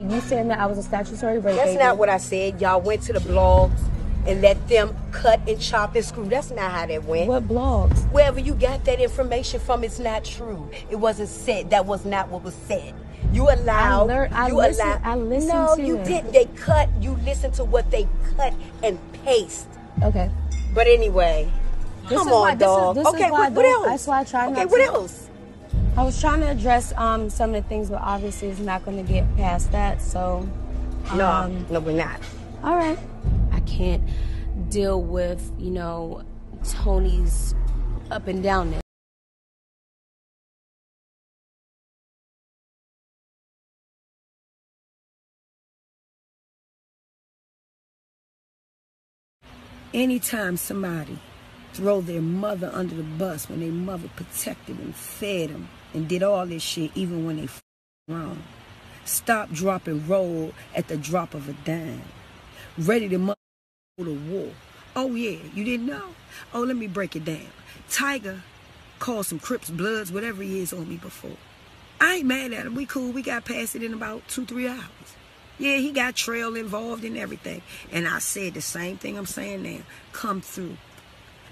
You saying that I was a statutory rape That's baby? not what I said. Y'all went to the blogs and let them cut and chop and screw. That's not how that went. What blogs? Wherever you got that information from, it's not true. It wasn't said. That was not what was said. You allowed. learned- I you listened- allowed. I listened No, to you it. didn't. They cut. You listened to what they cut and paste. Okay. But anyway, This come is why- on, this is- dog. this is okay, what, what else? that's why I try Okay, what to- else? I was trying to address um some of the things, but obviously it's not going to get past that. So, No, um, no, we're not. all right. I can't deal with you know Toni's up and downness. Anytime somebody throw their mother under the bus when their mother protected and fed them and did all this shit even when they f- wrong. Stop, drop, and roll at the drop of a dime. Ready to mother to war. Oh yeah, you didn't know? Oh, let me break it down. Tyga called some Crips, Bloods, whatever he is on me before. I ain't mad at him. We cool. We got past it in about two, three hours. Yeah, he got trail involved in everything. And I said the same thing I'm saying now. Come through.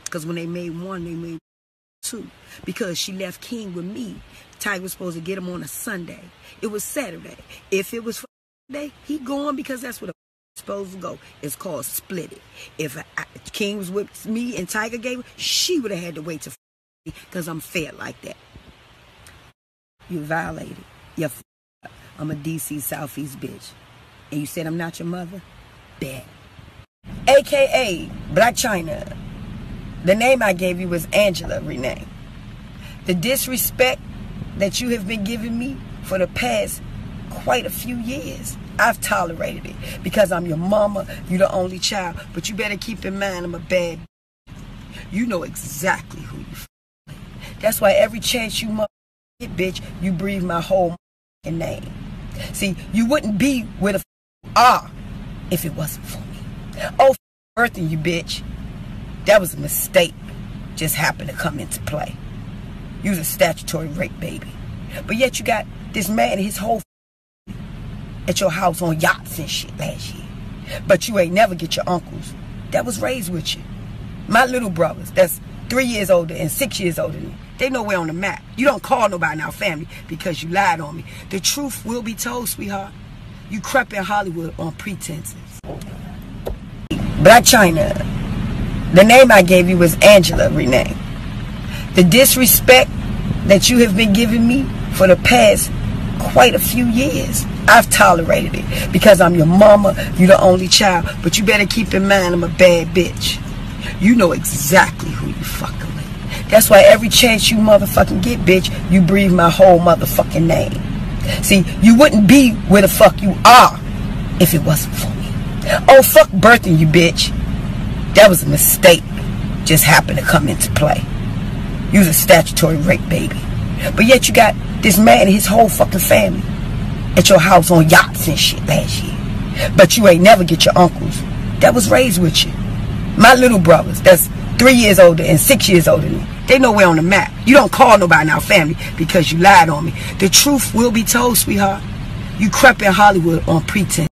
Because when they made one, they made two. Because she left King with me. Tyga was supposed to get him on a Sunday. It was Saturday. If it was Friday, he going because that's what a supposed to go. It's called split it. If I, King was with me and Tyga gave she would have had to wait to because I'm fair like that. You violated. You're. I'm a DC Southeast bitch. And you said I'm not your mother? Bet. AKA Blac Chyna. The name I gave you was Angela Renee. The disrespect that you have been giving me for the past quite a few years, I've tolerated it because I'm your mama, you're the only child. But you better keep in mind I'm a bad. You know exactly who you. That's why every chance you mother bitch, you breathe my whole name. See, you wouldn't be where the f- are if it wasn't for me. Oh, birthing you, bitch. That was a mistake. Just happened to come into play. You was a statutory rape baby. But yet you got this man and his whole at your house on yachts and shit last year. But you ain't never get your uncles that was raised with you. My little brothers, that's three years older and six years older than me, they know on the map. You don't call nobody in our family because you lied on me. The truth will be told, sweetheart. You crept in Hollywood on pretenses. Blac Chyna. The name I gave you was Angela Renee. The disrespect that you have been giving me for the past quite a few years, I've tolerated it because I'm your mama, you're the only child. But you better keep in mind I'm a bad bitch. You know exactly who you fucking with. That's why every chance you motherfucking get, bitch, you breathe my whole motherfucking name. See, you wouldn't be where the fuck you are if it wasn't for me. Oh, fuck birthing you, bitch. That was a mistake. Just happened to come into play. You was a statutory rape baby. But yet you got this man and his whole fucking family at your house on yachts and shit last year. But you ain't never get your uncles that was raised with you. My little brothers, that's three years older and six years older than me, they know on the map. You don't call nobody in our family because you lied on me. The truth will be told, sweetheart. You crept in Hollywood on pretense.